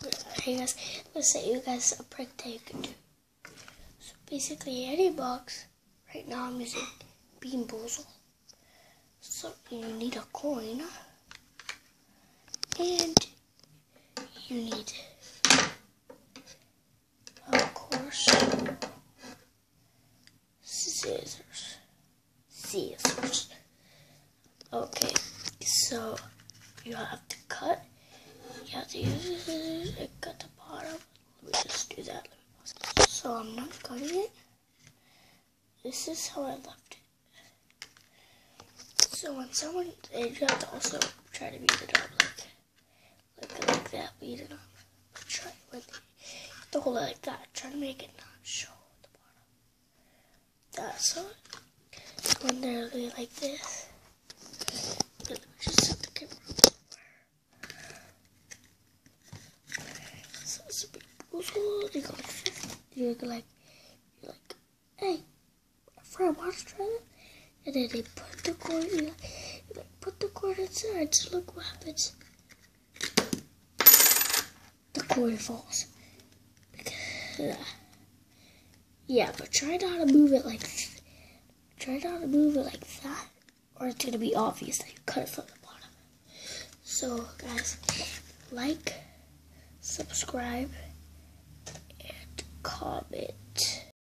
Hey guys, let's say you guys a prank that you can do. So basically, any box. Right now, I'm using Bean Boozle. So you need a coin, and you need, of course, scissors. Scissors. Okay, so you have to cut. Have to use the bottom. Let me just do that. So I'm not cutting it. This is how I left it. So when someone, you have to also try to beat it up like, like, like that, beat it up. But try you have to hold it like that. Try to make it not show at the bottom. That's so when they're like this. Let me just set the camera So it's puzzle. You go like like, you're like, hey, friend, watch try that. And then they put the cord, you like, put the cord inside. So look what happens. The cord falls. Yeah. But try not to move it like, try not to move it like that or it's to be obvious that you cut it from the bottom. So, guys, like, subscribe, Hobbit.